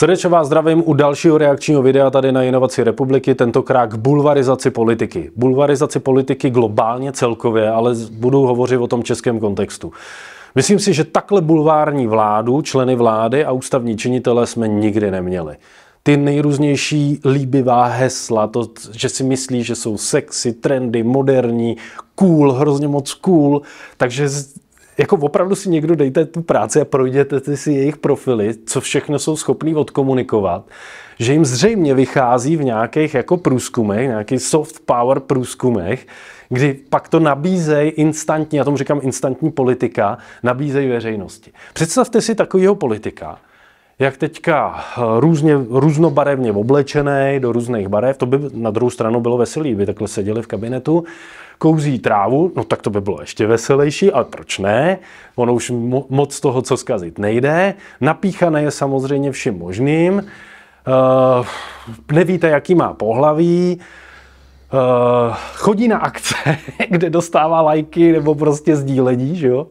Srdečně vás zdravím u dalšího reakčního videa tady na Inovaci republiky, tentokrát k bulvarizaci politiky. Bulvarizaci politiky globálně celkově, ale budu hovořit o tom českém kontextu. Myslím si, že takhle bulvární vládu, členy vlády a ústavní činitele jsme nikdy neměli. Ty nejrůznější líbivá hesla, to, že si myslí, že jsou sexy, trendy, moderní, cool, hrozně moc cool, takže jako opravdu si někdo dejte tu práci a projděte si jejich profily, co všechno jsou schopní odkomunikovat, že jim zřejmě vychází v nějakých jako průzkumech, nějakých soft power průzkumech, kdy pak to nabízejí instantně, já tomu říkám instantní politika, nabízejí veřejnosti. Představte si takového politika, jak teďka eh, různě, různobarevně oblečený do různých barev, to by na druhou stranu bylo veselý, by takhle seděli v kabinetu, kouzí trávu, no tak to by bylo ještě veselější, ale proč ne? Ono už mo- moc toho, co zkazit nejde. Napíchané je samozřejmě vším možným. Uh, nevíte, jaký má pohlaví, Uh, chodí na akce, kde dostává lajky nebo prostě sdílení, že jo?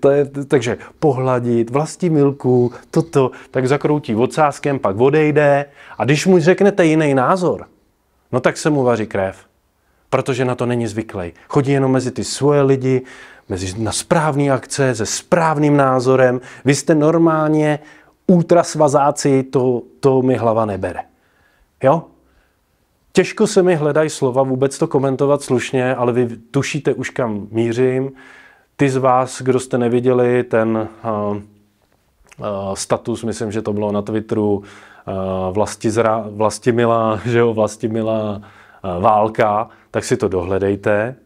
To je, takže pohladit, vlastní milku, toto, tak zakroutí odsázkem, pak odejde a když mu řeknete jiný názor, no tak se mu vaří krev protože na to není zvyklý. Chodí jenom mezi ty svoje lidi, mezi, na správné akce, se správným názorem. Vy jste normálně ultrasvazáci, to, to mi hlava nebere. Jo? Těžko se mi hledají slova vůbec to komentovat slušně, ale vy tušíte už kam mířím. Ty z vás, kdo jste neviděli ten uh, uh, status, myslím, že to bylo na Twitteru, uh, Vlastizra, Vlastimila, že jo, Vlastimila uh, válka, tak si to dohledejte.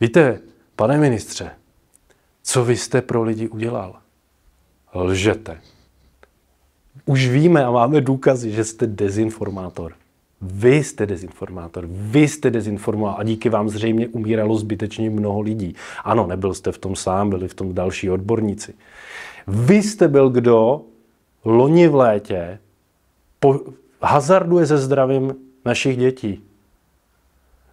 Víte, pane ministře, co vy jste pro lidi udělal? Lžete. Už víme a máme důkazy, že jste dezinformátor. Vy jste dezinformátor, vy jste dezinformoval a díky vám zřejmě umíralo zbytečně mnoho lidí. Ano, nebyl jste v tom sám, byli v tom další odborníci. Vy jste byl kdo loni v létě po, hazarduje se zdravím našich dětí.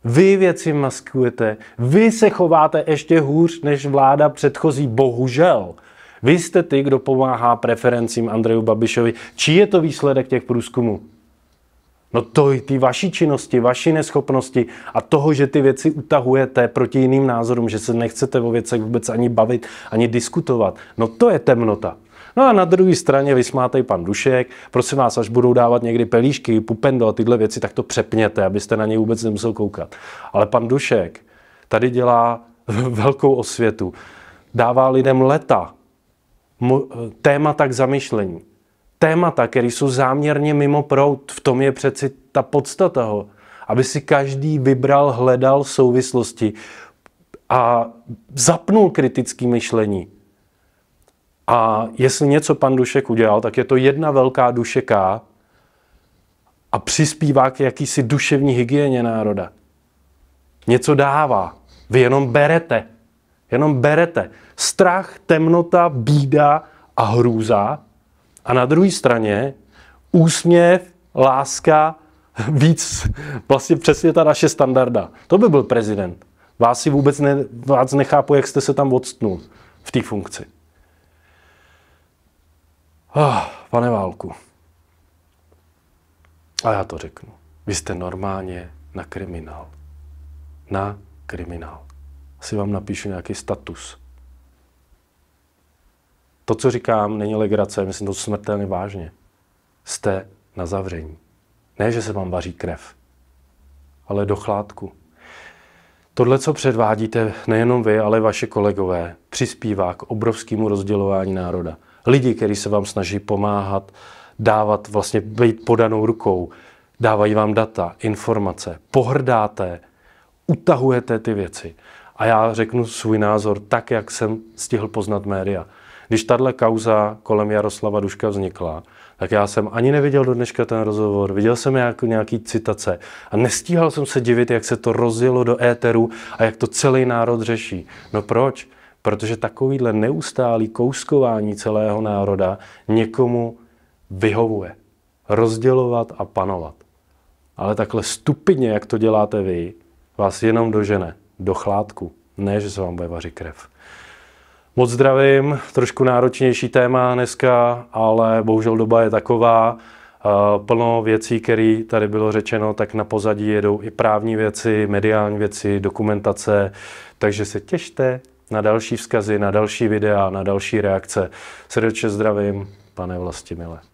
Vy věci maskujete, vy se chováte ještě hůř než vláda předchozí, bohužel. Vy jste ty, kdo pomáhá preferencím Andreju Babišovi. Čí je to výsledek těch průzkumů? No to i ty vaší činnosti, vaší neschopnosti a toho, že ty věci utahujete proti jiným názorům, že se nechcete o věcech vůbec ani bavit, ani diskutovat. No to je temnota. No a na druhé straně vysmátej pan Dušek, prosím vás, až budou dávat někdy pelíšky, pupendo a tyhle věci, tak to přepněte, abyste na něj vůbec nemusel koukat. Ale pan Dušek tady dělá velkou osvětu. Dává lidem leta, témata k zamyšlení. Témata, které jsou záměrně mimo prout, v tom je přeci ta podstata toho, aby si každý vybral, hledal souvislosti a zapnul kritické myšlení. A jestli něco pan Dušek udělal, tak je to jedna velká dušeká a přispívá k jakýsi duševní hygieně národa. Něco dává. Vy jenom berete. Jenom berete. Strach, temnota, bída a hrůza. A na druhé straně úsměv, láska, víc vlastně přesně ta naše standarda. To by byl prezident. Vás si vůbec ne, vás nechápu, jak jste se tam odstnul v té funkci. Oh, pane Válku, a já to řeknu. Vy jste normálně na kriminál. Na kriminál. Asi vám napíšu nějaký status. To, co říkám, není legrace, myslím to smrtelně vážně. Jste na zavření. Ne, že se vám vaří krev, ale do chládku. Tohle, co předvádíte, nejenom vy, ale vaše kolegové, přispívá k obrovskému rozdělování národa lidi, kteří se vám snaží pomáhat, dávat, vlastně být podanou rukou, dávají vám data, informace, pohrdáte, utahujete ty věci. A já řeknu svůj názor tak, jak jsem stihl poznat média. Když tahle kauza kolem Jaroslava Duška vznikla, tak já jsem ani neviděl do dneška ten rozhovor, viděl jsem jako nějaký citace a nestíhal jsem se divit, jak se to rozjelo do éteru a jak to celý národ řeší. No proč? Protože takovýhle neustálý kouskování celého národa někomu vyhovuje. Rozdělovat a panovat. Ale takhle stupidně, jak to děláte vy, vás jenom dožene do chládku, ne, že se vám bude vařit krev. Moc zdravím, trošku náročnější téma dneska, ale bohužel doba je taková. plno věcí, které tady bylo řečeno, tak na pozadí jedou i právní věci, mediální věci, dokumentace, takže se těšte na další vzkazy, na další videa, na další reakce. Srdečně zdravím, pane Vlastimile.